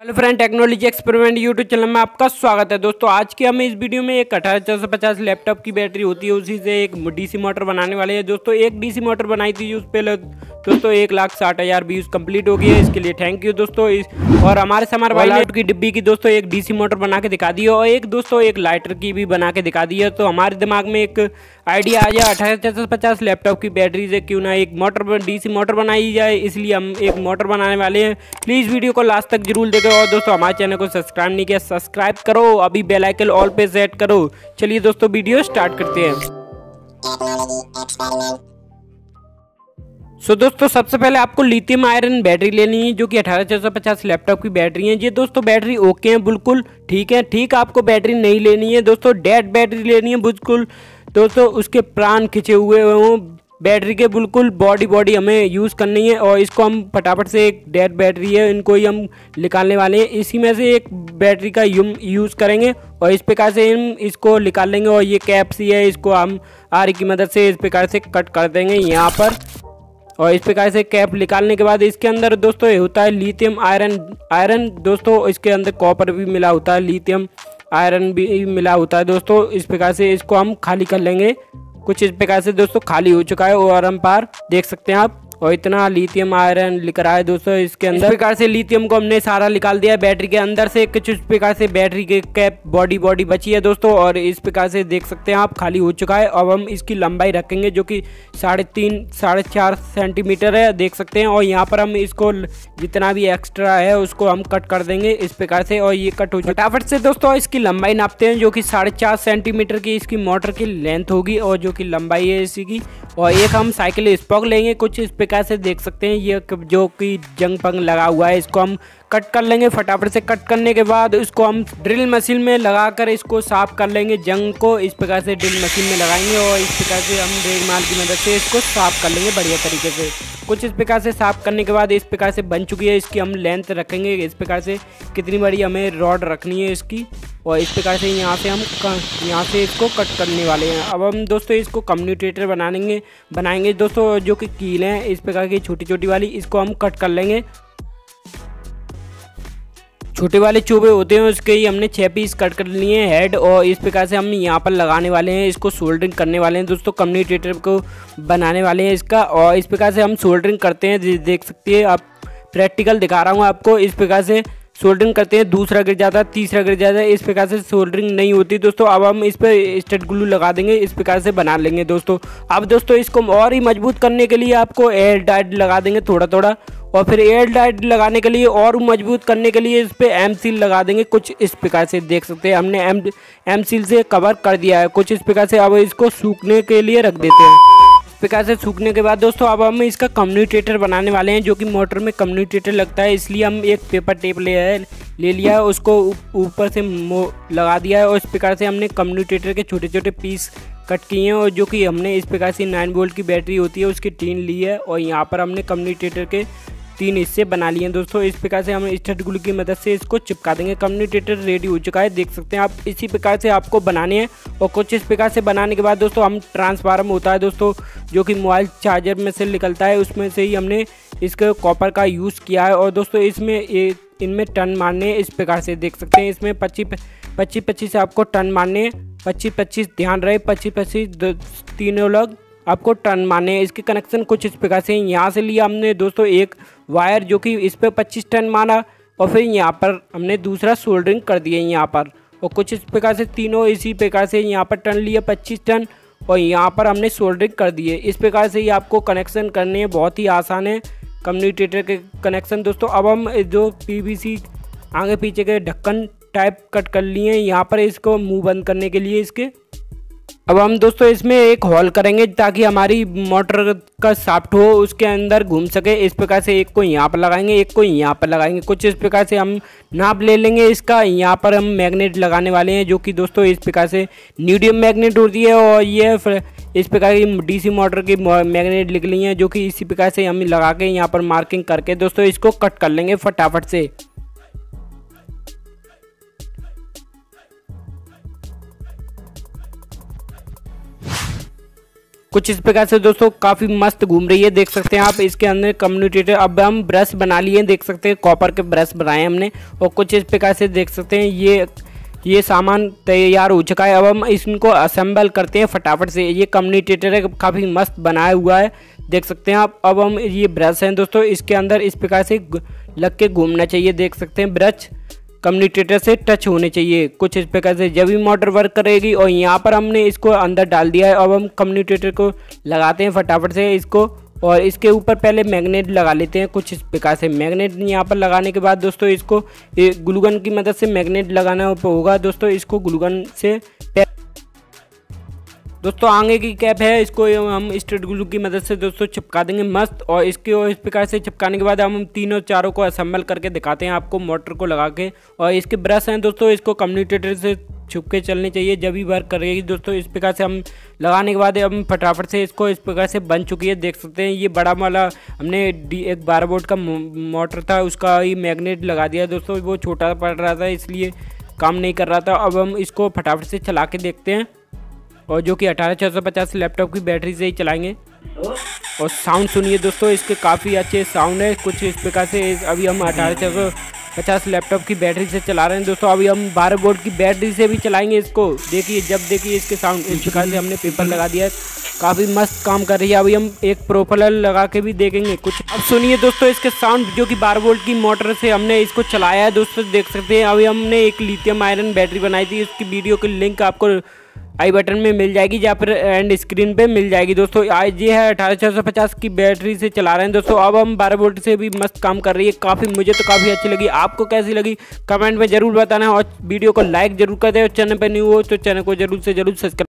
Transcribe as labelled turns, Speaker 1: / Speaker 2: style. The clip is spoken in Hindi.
Speaker 1: Hello friend, technology experiment YouTube channel में आपका स्वागत है। दोस्तों, आज की हम इस वीडियो में एक अठारह चार सौ पचास लैपटॉप की बैटरी होती है। उसी से एक डीसी मोटर बनाने वाले हैं। दोस्तों, एक डीसी मोटर बनाई थी उस पर दोस्तों एक लाख साठ हज़ार व्यूज़ कंप्लीट हो गई है। इसके लिए थैंक यू दोस्तों। इस और हमारे समार भाई लाइट की डिब्बी की दोस्तों एक डीसी मोटर बना के दिखा दी है और एक दोस्तों एक लाइटर की भी बना के दिखा दी है। तो हमारे दिमाग में एक आइडिया आ जाए अठारह चार सौ पचास लैपटॉप की बैटरी से क्यों ना एक मोटर डीसी मोटर बनाई जाए इसलिए हम एक मोटर बनाने वाले हैं। प्लीज़ वीडियो को लास्ट तक ज़रूर देखें और दोस्तों हमारे चैनल को सब्सक्राइब नहीं किया सब्सक्राइब करो अभी बेलाइकल ऑल पे सेट करो। चलिए दोस्तों वीडियो स्टार्ट करते हैं। सो so, दोस्तों सबसे पहले आपको लिथियम आयरन बैटरी लेनी है जो कि अठारह चार सौ पचास लैपटॉप की बैटरी है। ये दोस्तों बैटरी ओके है बिल्कुल ठीक है। ठीक आपको बैटरी नहीं लेनी है। दोस्तों डेड बैटरी लेनी है बिल्कुल। दोस्तों उसके प्राण खिंचे हुए हों। बैटरी के बिल्कुल बॉडी बॉडी हमें यूज़ करनी है और इसको हम फटाफट से एक डेड बैटरी है इनको ही हम निकालने वाले हैं। इसी में से एक बैटरी का यूम यूज़ करेंगे और इस प्रकार से हम इसको निकाल लेंगे और ये कैप सी है इसको हम आरी की मदद से इस प्रकार से कट कर देंगे यहाँ पर। और इस प्रकार से कैप निकालने के बाद इसके अंदर दोस्तों ये होता है लिथियम आयरन आयरन दोस्तों इसके अंदर कॉपर भी मिला होता है, लिथियम आयरन भी मिला होता है दोस्तों। इस प्रकार से इसको हम खाली कर लेंगे। कुछ इस प्रकार से दोस्तों खाली हो चुका है और हम पार देख सकते हैं आप। और इतना लिथियम आयरन लिख रहा है दोस्तों इसके अंदर। इस प्रकार से लिथियम को हमने सारा निकाल दिया है बैटरी के अंदर से कुछ इस प्रकार से बैटरी के कैप बॉडी बॉडी बची है दोस्तों और इस प्रकार से देख सकते हैं आप खाली हो चुका है। अब हम इसकी लंबाई रखेंगे जो कि साढ़े तीन साढ़े चार सेंटीमीटर है देख सकते हैं। और यहाँ पर हम इसको जितना भी एक्स्ट्रा है उसको हम कट कर देंगे इस प्रकार से और ये कट हो फटाफट से दोस्तों इसकी लंबाई नापते हैं जो कि साढ़े चार सेंटीमीटर की इसकी मोटर की लेंथ होगी और जो कि लंबाई है इसी की। और एक हम साइकिल स्पॉक लेंगे कुछ इस प्रकार से देख सकते हैं। ये जो कि जंग पंग लगा हुआ है, इसको हम कट कर लेंगे फटाफट से। कट करने के बाद इसको हम ड्रिल मशीन में लगाकर इसको साफ़ कर लेंगे। जंग को इस प्रकार से ड्रिल मशीन में लगाएँगे और इस प्रकार से हम रेग माल की मदद से इसको साफ़ कर लेंगे बढ़िया तरीके से। कुछ इस प्रकार से साफ़ करने के बाद इस प्रकार से बन चुकी है, इसकी हम लेंथ रखेंगे। इस प्रकार से कितनी बड़ी हमें रॉड रखनी है इसकी, और इस प्रकार से यहाँ से हम यहाँ से इसको कट करने वाले हैं। अब हम दोस्तों इसको कम्यूनिटेटर बनाएँगे बनाएँगे। दोस्तों जो कि कील हैं, इस प्रकार की छोटी छोटी वाली, इसको हम कट कर लेंगे। छोटे वाले चूबे होते हैं, उसके ही हमने छः पीस कट कर लिए हैं हेड और इस प्रकार से हम यहाँ पर लगाने वाले हैं, इसको सोल्डरिंग करने वाले हैं, दोस्तों कम्यूनिटेटर को बनाने वाले हैं इसका और इस प्रकार से हम सोल्डरिंग करते हैं देख सकते हैं आप प्रैक्टिकल दिखा रहा हूँ आपको, इस प्रकार से सोल्डरिंग करते हैं, दूसरा गिर जाता है तीसरा गिर जाता है इस प्रकार से सोल्डरिंग नहीं होती, दोस्तों अब हम इस पर स्टेट ग्लू लगा देंगे, इस प्रकार से बना लेंगे, दोस्तों। अब दोस्तों इसको और ही मज़बूत करने के लिए आपको एयर डाइट लगा देंगे थोड़ा थोड़ा और फिर एयर डाइट लगाने के लिए और मज़बूत करने के लिए इस पर एम सील लगा देंगे। कुछ इस प्रकार से देख सकते हैं। हमने एम एम सील से कवर कर दिया है। कुछ इस प्रकार से अब इसको सूखने के लिए रख देते हैं। प्रकार से सूखने के बाद दोस्तों, अब हम इसका कम्यूनिटेटर बनाने वाले हैं, जो कि मोटर में कम्यूनिटेटर लगता है। इसलिए हम एक पेपर टेप ले आए ले लिया है। उसको ऊपर से लगा दिया है। और इस प्रकार से हमने कम्यूनिटेटर के छोटे छोटे पीस कट किए हैं। और जो कि हमने इस प्रकार से नाइन वोल्ट की बैटरी होती है, उसकी टीन ली है। और यहाँ पर हमने कम्यूनिटेटर के तीन हिस्से बना लिए हैं। दोस्तों, इस प्रकार से हम स्टड ग्लू की मदद से इसको चिपका देंगे। कम्युनिटेटर रेडी हो चुका है, देख सकते हैं आप। इसी प्रकार से आपको बनाने हैं और कुछ इस प्रकार से बनाने के बाद दोस्तों, हम ट्रांसफार्म होता है दोस्तों, जो कि मोबाइल चार्जर में से निकलता है। उसमें से ही हमने इसके कॉपर का यूज़ किया है और दोस्तों, इसमें इनमें टन मारने इस प्रकार से देख सकते हैं, इसमें पच्चीस पच्चीस पच्चीस आपको टन मारने पच्चीस पच्चीस, ध्यान रहे, पच्चीस पच्चीस तीनों लोग आपको टर्न माने इसके कनेक्शन कुछ इस प्रकार से यहाँ से लिया हमने दोस्तों एक वायर जो कि इस पर पच्चीस टन माना और फिर यहाँ पर हमने दूसरा सोल्डरिंग कर दिया यहाँ पर। और कुछ इस प्रकार से तीनों इसी प्रकार से यहाँ पर टन लिया पच्चीस टन और यहाँ पर हमने सोल्डरिंग कर दिए। इस प्रकार से ही आपको कनेक्शन करने बहुत ही आसान है कम्युनिकेटर के कनेक्शन। दोस्तों अब हम जो पीवीसी आगे पीछे के ढक्कन टाइप कट कर लिए यहाँ पर इसको मुँह बंद करने के लिए इसके अब हम दोस्तों इसमें एक हॉल करेंगे ताकि हमारी मोटर का साफ्ट हो, उसके अंदर घूम सके। इस प्रकार से एक को यहाँ पर लगाएँगे, एक को यहाँ पर लगाएँगे। कुछ इस प्रकार से हम नाप ले लेंगे। इसका यहाँ पर हम मैग्नेट लगाने वाले हैं, जो कि दोस्तों इस प्रकार से न्यूडियम मैग्नेट होती है और ये इस प्रकार की डीसी मोटर की मैग्नेट लिख ली है, जो कि इसी प्रकार से हम लगा के यहाँ पर मार्किंग करके दोस्तों इसको कट कर लेंगे फटाफट से। कुछ इस प्रकार से दोस्तों काफ़ी मस्त घूम रही है, देख सकते हैं आप। इसके अंदर कम्युनिकेटर अब हम ब्रश बना लिए देख सकते हैं कॉपर के ब्रश बनाए हमने। और कुछ इस प्रकार से देख सकते हैं, ये ये सामान तैयार हो चुका है। अब हम इसको असेंबल करते हैं फटाफट से। ये कम्युनिकेटर है, काफ़ी मस्त बनाया हुआ है, देख सकते हैं आप। अब हम ये ब्रश हैं दोस्तों, इसके अंदर इस प्रकार से लग के घूमना चाहिए, देख सकते हैं। ब्रश कम्युनिकेटर से टच होने चाहिए। कुछ इस प्रकार से जब भी मोटर वर्क करेगी और यहाँ पर हमने इसको अंदर डाल दिया है, अब हम कम्युनिकेटर को लगाते हैं फटाफट से इसको और इसके ऊपर पहले मैग्नेट लगा लेते हैं कुछ इस प्रकार से। मैग्नेट यहाँ पर लगाने के बाद दोस्तों इसको ग्लूगन की मदद से मैग्नेट लगाना होगा। दोस्तों इसको ग्लूगन से दोस्तों, आगे की कैप है। इसको हम स्ट्रेट ग्लू की मदद से दोस्तों चिपका देंगे मस्त। और इसके और इस प्रकार से चिपकाने के बाद हम तीनों चारों को असेंबल करके दिखाते हैं आपको मोटर को लगा के। और इसके ब्रश हैं दोस्तों, इसको कम्युनिकेटर से छुप के चलने चाहिए। जब भी वर्क करेगी दोस्तों, इस प्रकार से हम लगाने के बाद हम फटाफट से इसको इस प्रकार से बन चुकी है। देख सकते हैं, ये बड़ा वाला हमने डी, एक बारह बोर्ड का मोटर था, उसका ही मैग्नेट लगा दिया दोस्तों। वो छोटा पड़ रहा था, इसलिए काम नहीं कर रहा था। अब हम इसको फटाफट से चला के देखते हैं। और जो कि अठारह छः सौ पचास लैपटॉप की बैटरी से ही चलाएँगे। और साउंड सुनिए दोस्तों, इसके काफ़ी अच्छे साउंड है। कुछ इस प्रकार से अभी हम अठारह छः सौ पचास लैपटॉप की बैटरी से चला रहे हैं। दोस्तों, अभी हम बारह बोर्ड की बैटरी से भी चलाएँगे इसको। देखिए, जब देखिए इसके साउंड इस प्रकार से हमने पेपर लगा दिया है। काफ़ी मस्त काम कर रही है। अभी हम एक प्रोफलर लगा के भी देखेंगे कुछ। अब सुनिए दोस्तों, इसके साउंड जो कि बारह वोल्ट की मोटर से हमने इसको चलाया है। दोस्तों, देख सकते हैं, अभी हमने एक लिथियम आयरन बैटरी बनाई थी। उसकी वीडियो की लिंक आपको आई बटन में मिल जाएगी या फिर एंड स्क्रीन पे मिल जाएगी। दोस्तों, आज ये है अठारह की बैटरी से चला रहे हैं। दोस्तों, अब हम बारह वोल्ट से भी मस्त काम कर रही है। काफ़ी, मुझे तो काफ़ी अच्छी लगी। आपको कैसी लगी? कमेंट में ज़रूर बताना और वीडियो को लाइक ज़रूर कर दे। और चैनल पर न्यू हो तो चैनल को ज़रूर से ज़रूर सब्सक्राइब